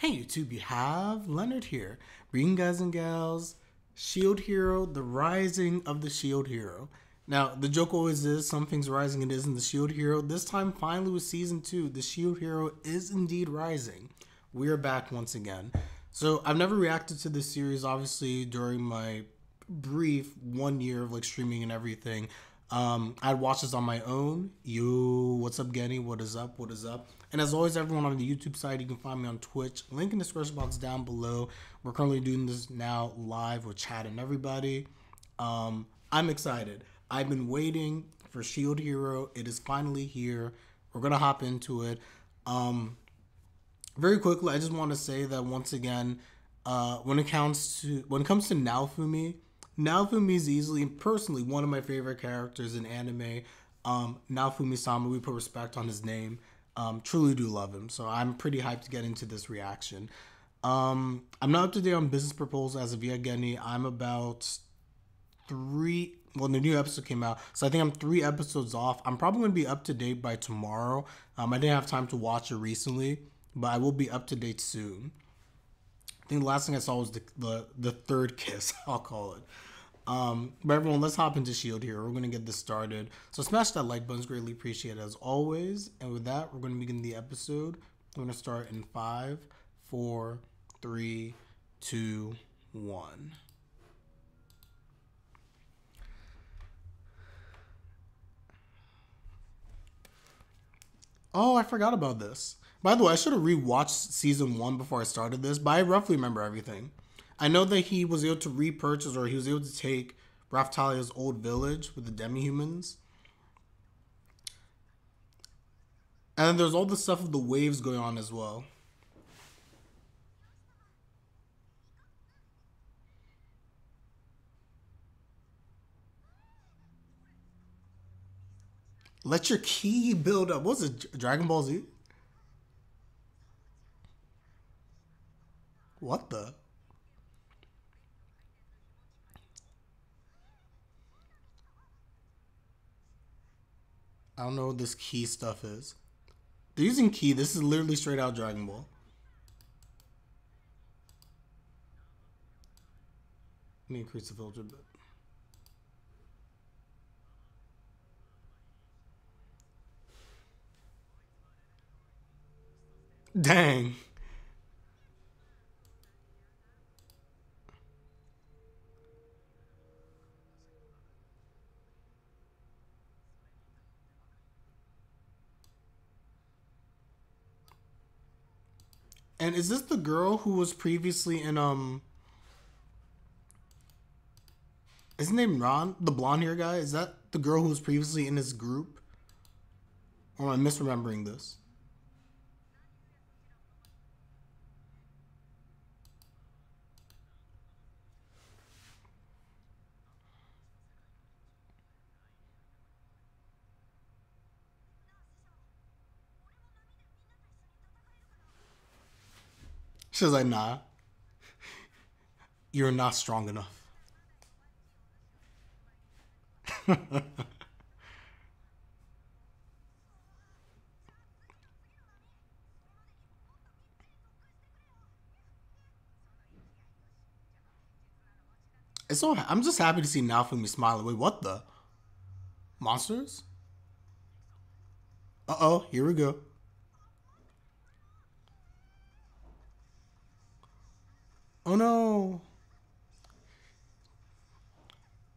Hey YouTube, you have Lenard here, bringing guys and gals Shield Hero, the rising of the Shield Hero. Now, the joke always is something's rising, it isn't the Shield Hero. This time, finally, with season two, the Shield Hero is indeed rising. We are back once again. So, I've never reacted to this series, obviously, during my brief one year of like streaming and everything. Um, I'd watch this on my own. You, what's up, Genny? What is up? What is up? And as always, everyone on the YouTube side, you can find me on Twitch. Link in the description box down below. We're currently doing this now live with chat and everybody. Um, I'm excited. I've been waiting for Shield Hero. It is finally here. We're gonna hop into it. Um, very quickly, I just want to say that once again, uh, when it comes to when it comes to Naofumi, Naofumi is easily, personally, one of my favorite characters in anime. Um, Naofumi Sama, we put respect on his name. Um, truly do love him. So I'm pretty hyped to get into this reaction. Um, I'm not up to date on business proposal as of yet, Genny. I'm about three. Well, the new episode came out, so I think I'm three episodes off. I'm probably gonna be up to date by tomorrow. Um, I didn't have time to watch it recently, but I will be up to date soon. I think the last thing I saw was the the, the third kiss. I'll call it. Um, but everyone, let's hop into Shield here. We're gonna get this started. So smash that like button; greatly appreciated as always. And with that, we're gonna begin the episode. We're gonna start in five, four, three, two, one. Oh, I forgot about this. By the way, I should have rewatched season one before I started this, but I roughly remember everything. I know that he was able to repurchase or he was able to take Raphtalia's old village with the demi-humans. And then there's all the stuff of the waves going on as well. Let your ki build up. What's it? Dragon Ball Z? What the? I don't know what this ki stuff is. They're using ki. This is literally straight out Dragon Ball. Let me increase the filter a bit. Dang. And is this the girl who was previously in um is his name Ron, the blonde hair guy? Is that the girl who was previously in his group? Or am I misremembering this? She was like, nah, you're not strong enough. it's so I'm just happy to see Naofumi smiling. Wait, what the? Monsters? Uh oh, here we go. Oh no.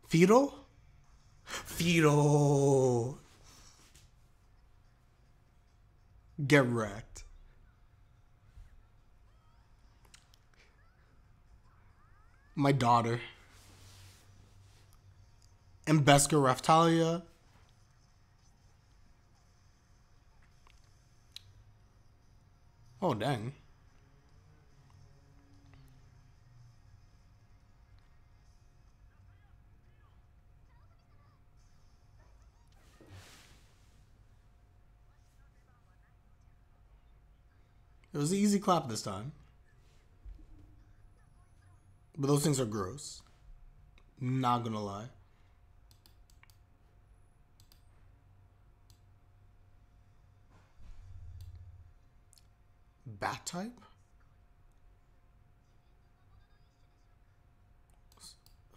Fetal? Fetal. Get wrecked. My daughter. And Beskha Raphtalia. Oh, dang. It was an easy clap this time. But those things are gross. Not gonna lie. Bat type?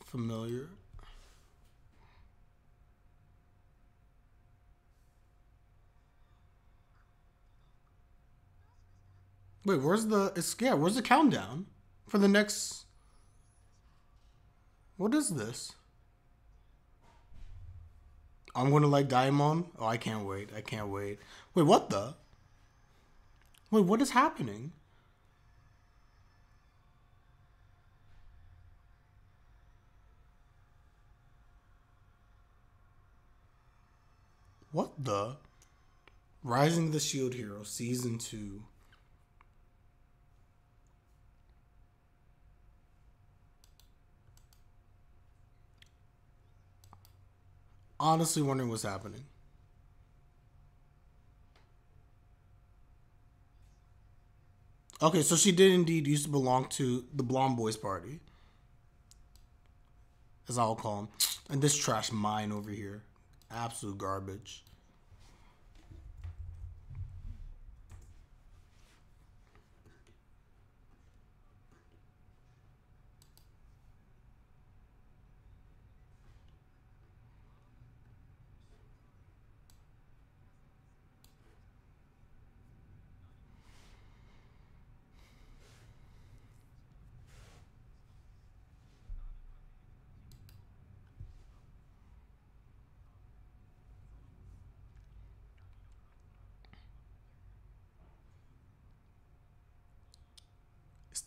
Familiar. Wait, where's the? It's yeah. Where's the countdown for the next? What is this? I'm gonna like Diamond? Oh, I can't wait. I can't wait. Wait, what the? Wait, what is happening? What the? Rising the Shield Hero Season 2. Honestly, wondering what's happening. Okay, so she did indeed used to belong to the Blonde Boys party. As I'll call them. And this trash mine over here. Absolute garbage.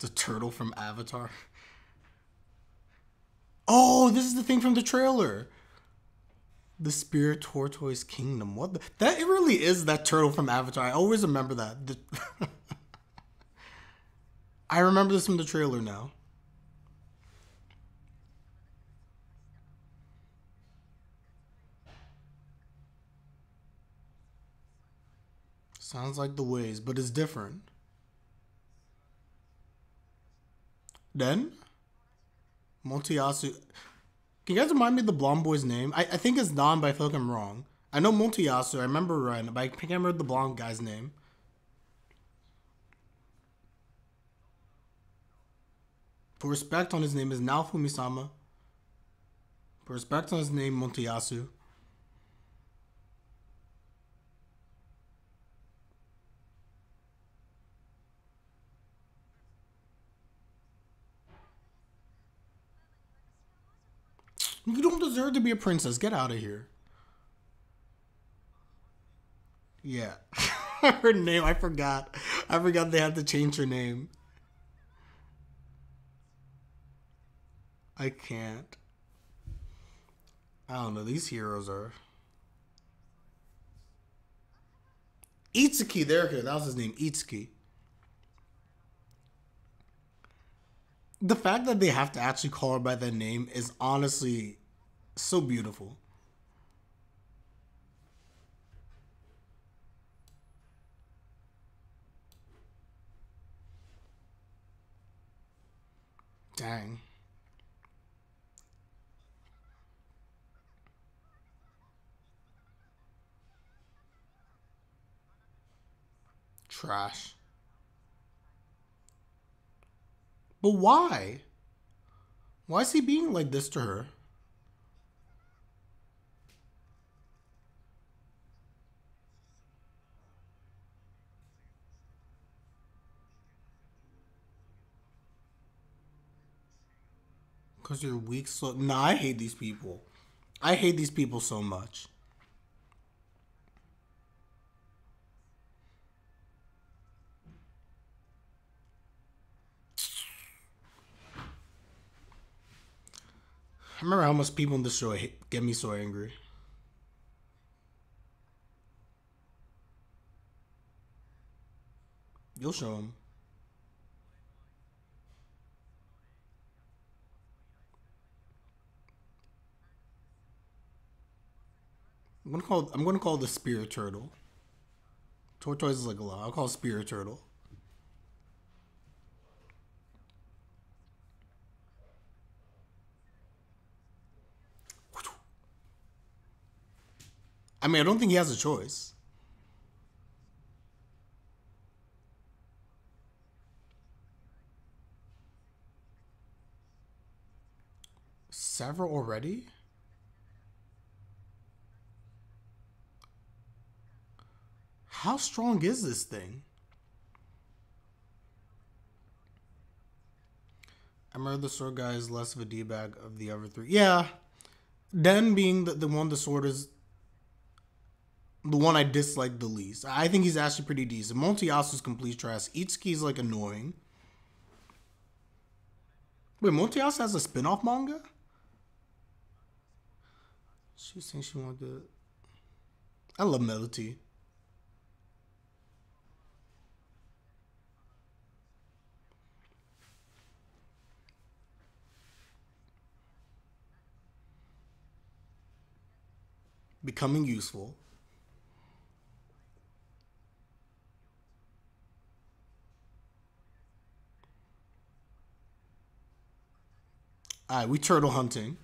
The turtle from Avatar. Oh, this is the thing from the trailer. The Spirit Tortoise Kingdom. What the? That it really is that turtle from Avatar. I always remember that. The, I remember this from the trailer now. Sounds like the ways, but it's different. Then, Motoyasu. Can you guys remind me the blonde boy's name? I, I think it's Don, but I feel like I'm wrong. I know Motoyasu. I remember right, but I can't remember the blonde guy's name. For respect on his name is Naofumi-sama. For respect on his name, Motoyasu. You don't deserve to be a princess. Get out of here. Yeah. her name, I forgot. I forgot they had to change her name. I can't. I don't know. These heroes are. Itsuki, there, that was his name, Itsuki. the fact that they have to actually call her by that name is honestly so beautiful. Dang. Trash. But why? Why is he being like this to her? Because you're weak. So, nah, I hate these people. I hate these people so much. I remember how much people in this show get me so angry. You'll show them. I'm gonna call. I'm gonna call the spirit turtle. Tortoise is like a lot. I'll call spirit turtle. I mean, I don't think he has a choice. several already? How strong is this thing? I remember the sword guy is less of a D-bag of the other three. Yeah. Ren being the, the one the sword is the one I dislike the least. I think he's actually pretty decent. Motoyasu's complete trash. Itsuki's like annoying. Wait, Monteyasu has a spin-off manga? She was saying she wanted to... I love Melody. Becoming useful. Alright, we turtle hunting.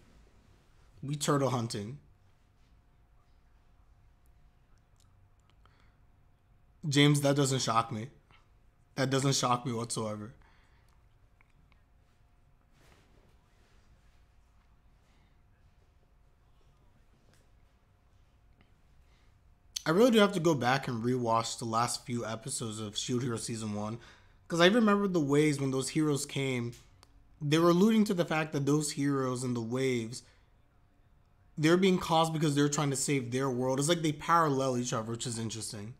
We turtle hunting. James, that doesn't shock me. That doesn't shock me whatsoever. I really do have to go back and rewatch the last few episodes of Shield Hero Season 1. Because I remember the ways when those heroes came, they were alluding to the fact that those heroes and the waves, they're being caused because they're trying to save their world. It's like they parallel each other, which is interesting.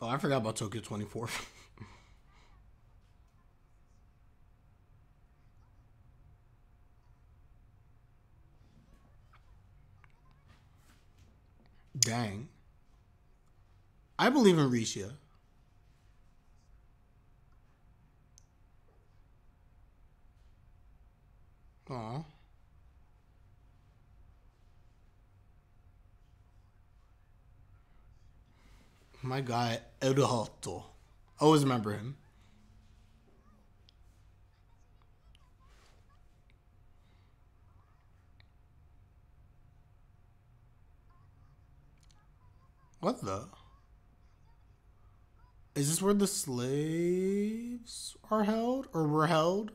Oh, I forgot about Tokyo 24. Dang. I believe in Risha. Aw. My guy, Eduardo. Always remember him. What the? Is this where the slaves are held or were held?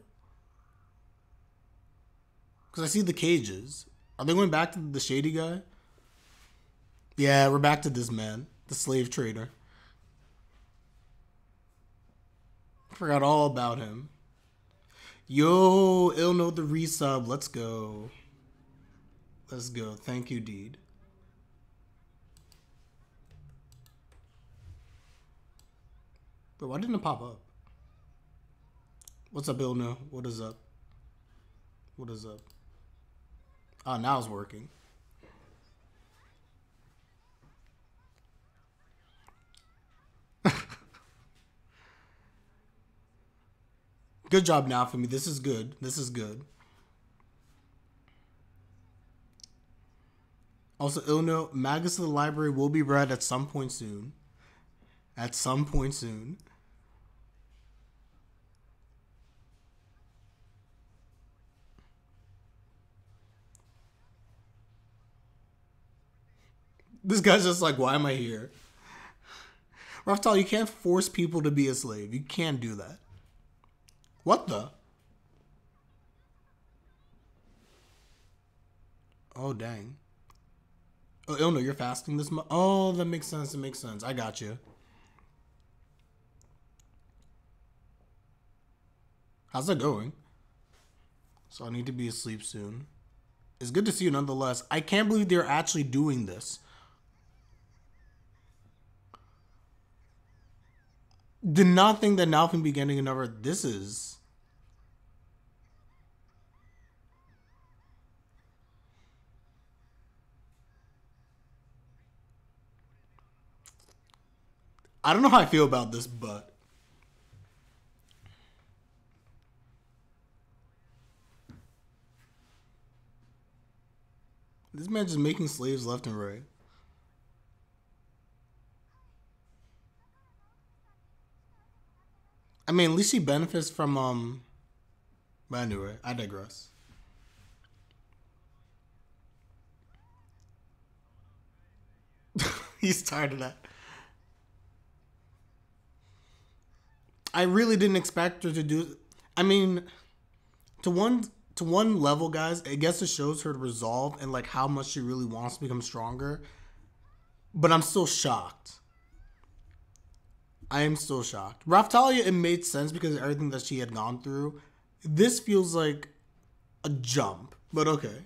Because I see the cages. Are they going back to the shady guy? Yeah, we're back to this man, the slave trader. Forgot all about him. Yo, Ilno the resub. Let's go. Let's go. Thank you, Deed. But why didn't it pop up? What's up, Ilno? What is up? What is up? Ah, now it's working. Good job Naofumi. This is good. This is good. Also, Ilno, Magus of the Library will be read at some point soon. At some point soon. This guy's just like, why am I here? Raftal, you can't force people to be a slave. You can't do that. What the? Oh, dang. Oh, Ilno, you're fasting this month? Oh, that makes sense. It makes sense. I got you. How's that going? So I need to be asleep soon. It's good to see you nonetheless. I can't believe they're actually doing this. Did not think that Nalfin be getting another. This is. I don't know how I feel about this, but. This man just making slaves left and right. I mean, at least she benefits from um. But anyway, I digress. He's tired of that. I really didn't expect her to do. I mean, to one to one level, guys. I guess it shows her resolve and like how much she really wants to become stronger. But I'm still shocked. I am still shocked. Raphtalia, it made sense because everything that she had gone through. This feels like a jump, but okay.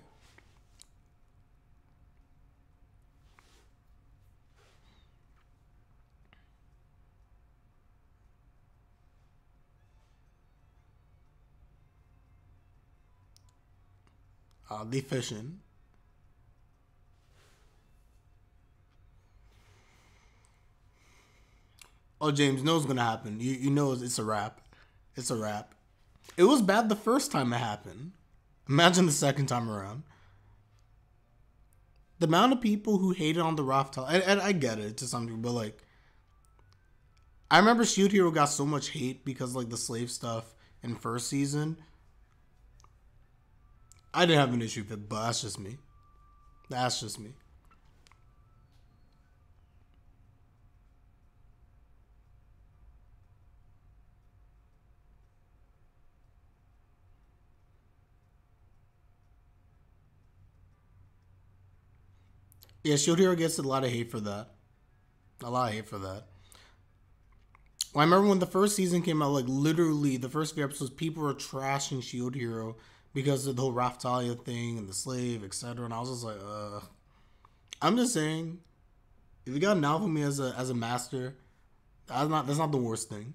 Uh, the fishing. Oh, James knows gonna happen. You you know it's a wrap. It's a wrap. It was bad the first time it happened. Imagine the second time around. The amount of people who hated on the Raphtalia, and, and I get it to some degree, but like, I remember Shield Hero got so much hate because like the slave stuff in first season. I didn't have an issue with it, but that's just me. That's just me. Yeah, Shield Hero gets a lot of hate for that. A lot of hate for that. Well, I remember when the first season came out, like literally the first few episodes, people were trashing Shield Hero because of the whole Raphtalia thing and the slave, etc. And I was just like, uh, I'm just saying, if you got Naofumi as a as a master, that's not that's not the worst thing.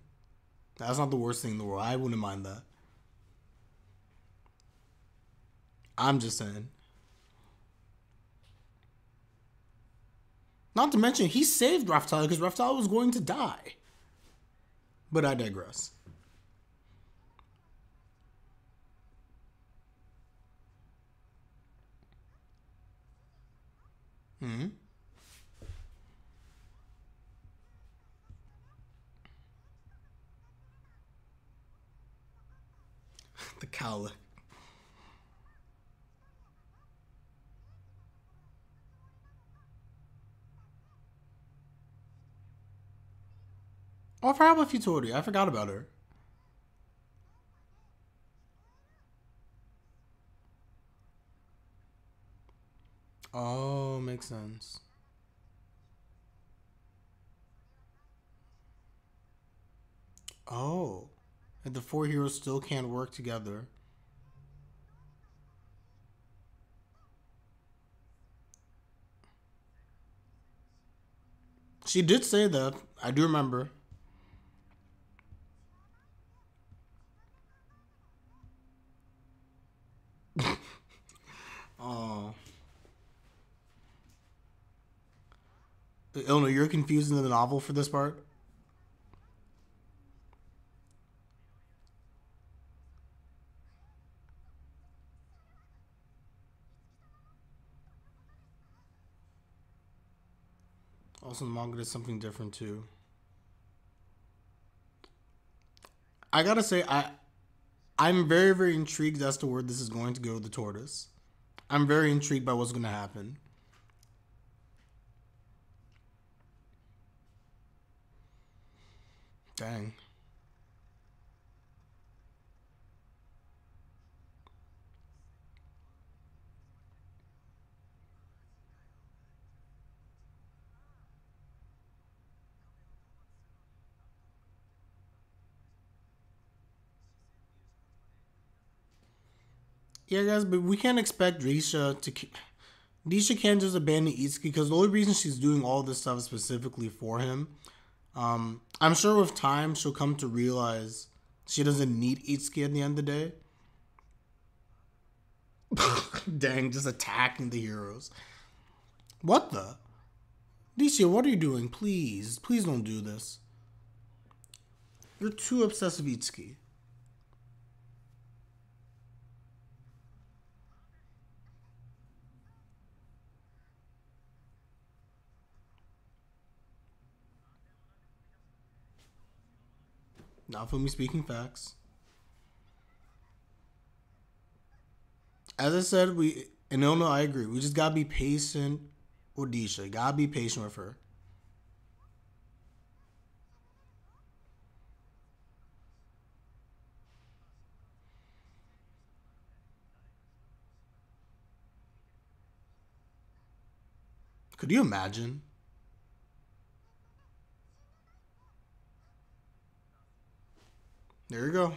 That's not the worst thing in the world. I wouldn't mind that. I'm just saying. Not to mention, he saved Raphtalia because Raphtalia was going to die. But I digress. Hmm. the cowlick. Oh, forgot about Futility. I forgot about her. Oh, makes sense. Oh. And the four heroes still can't work together. She did say that. I do remember. Um, oh. Ilna, you're confusing the novel for this part? Also, the manga is something different too. I gotta say, I I'm very very intrigued as to where this is going to go the tortoise. I'm very intrigued by what's gonna happen. Dang. Yeah, guys, but we can't expect Risha to. Risha can't just abandon Itsuki because the only reason she's doing all this stuff specifically for him. Um, I'm sure with time she'll come to realize she doesn't need Itsuki at the end of the day. Dang, just attacking the heroes. What the? Risha, what are you doing? Please, please don't do this. You're too obsessed with Itsuki. Not for me speaking facts. As I said, we and no, no, I agree. We just gotta be patient with Risha. Gotta be patient with her. Could you imagine? There you go.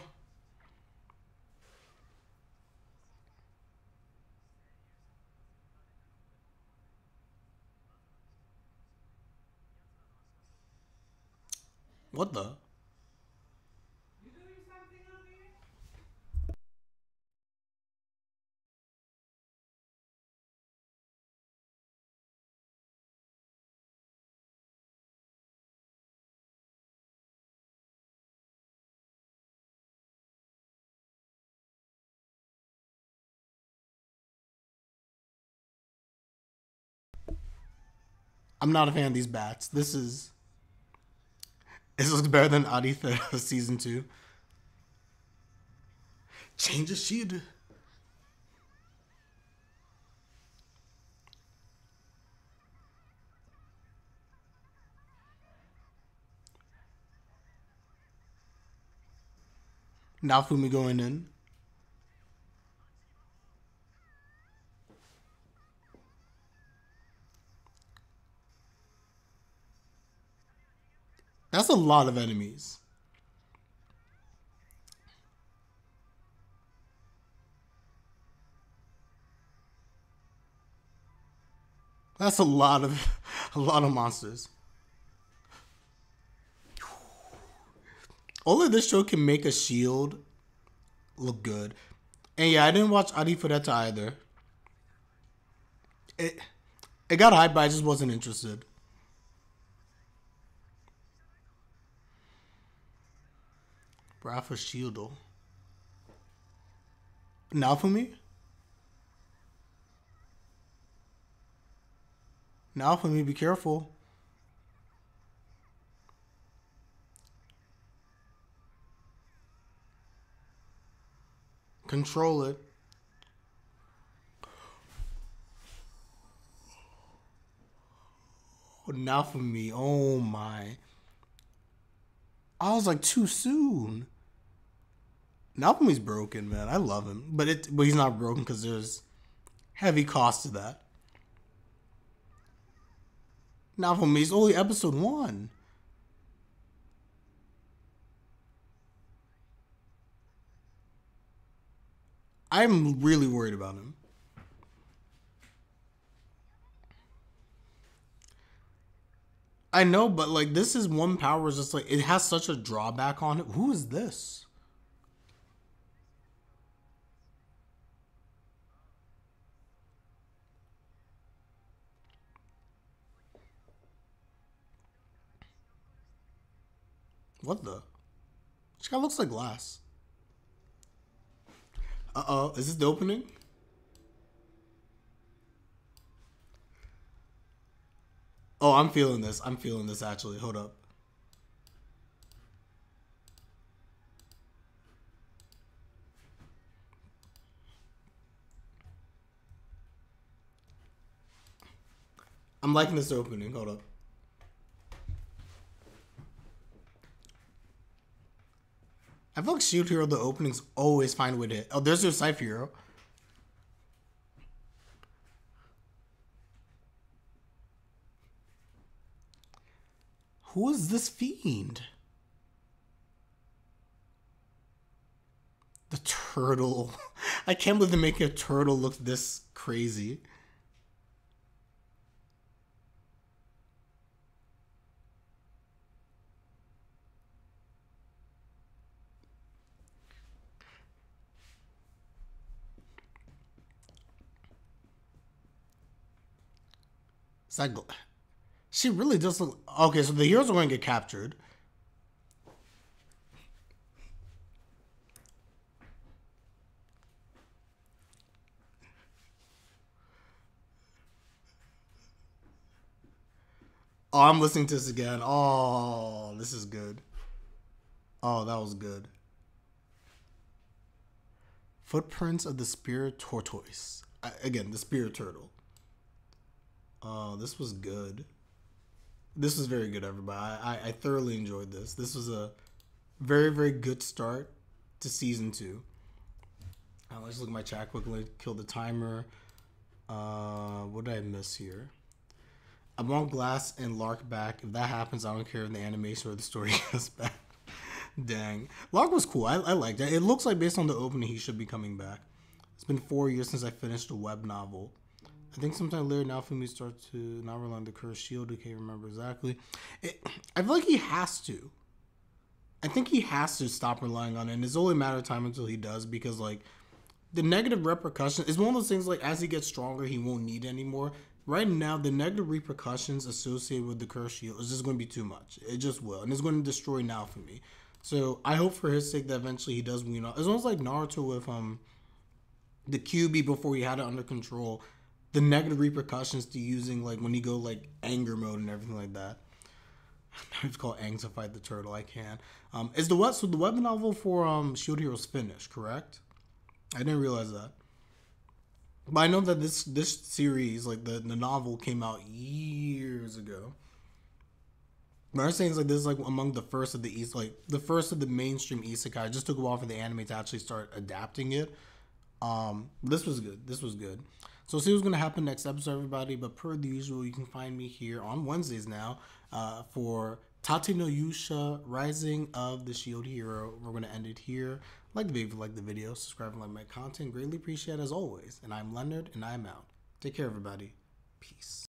What the? I'm not a fan of these bats. This is this looks better than Aditha season two. Change the shield. Naofumi going in. That's a lot of enemies. That's a lot of a lot of monsters. Only this show can make a shield look good. And yeah, I didn't watch Adi Fureta either. It it got hyped, but I just wasn't interested. Rafa Shieldo. Naofumi? Now for me, be careful. Control it. Naofumi, oh my. I was like too soon. Naomi's broken, man. I love him, but it but he's not broken because there's heavy cost to that. Naomi's only episode one. I'm really worried about him. I know, but like this is one power is just like it has such a drawback on it. Who is this? What the? This guy looks like glass. Uh oh, is this the opening? Oh, I'm feeling this. I'm feeling this actually. Hold up. I'm liking this opening. Hold up. I feel like Shield Hero, the openings always fine with it. Oh, there's your Cypher Hero. Who is this fiend? The turtle. I can't believe they're making a turtle look this crazy. She really does look okay. So the heroes are going to get captured. Oh, I'm listening to this again. Oh, this is good. Oh, that was good. Footprints of the spirit tortoise. I, again, the spirit turtle. Oh, this was good. This was very good, everybody. I, I, thoroughly enjoyed this. This was a very, very good start to season two. Uh, let's look at my chat quickly. Kill the timer. Uh, what did I miss here? I want Glass and L'Arc back. If that happens, I don't care if the animation or the story goes back. Dang. L'Arc was cool. I, I liked it. It looks like based on the opening, he should be coming back. It's been four years since I finished a web novel. I think sometime later now me start to not rely on the cursed shield. I can't remember exactly. It, I feel like he has to. I think he has to stop relying on it. And it's only a matter of time until he does because like the negative repercussion is one of those things like as he gets stronger he won't need anymore. Right now the negative repercussions associated with the cursed shield is just going to be too much. It just will, and it's going to destroy Naofumi. So I hope for his sake that eventually he does wean off. It's almost like Naruto with um the Kyuubi before he had it under control. The negative repercussions to using like when you go like anger mode and everything like that. it's called Aang to fight the turtle. I can. Um, is the what? So the web novel for um Shield Heroes finished? Correct. I didn't realize that. But I know that this this series, like the the novel, came out years ago. But I'm saying like this is like among the first of the east, like the first of the mainstream isekai. It just took a while for the anime to actually start adapting it. Um, this was good. This was good. So see what's gonna happen next episode, everybody. But per the usual, you can find me here on Wednesdays now uh, for Tate no Yusha, Rising of the Shield Hero. We're gonna end it here. Like the video, like the video, subscribe and like my content. Greatly appreciate as always. And I'm Lenard, and I'm out. Take care, everybody. Peace.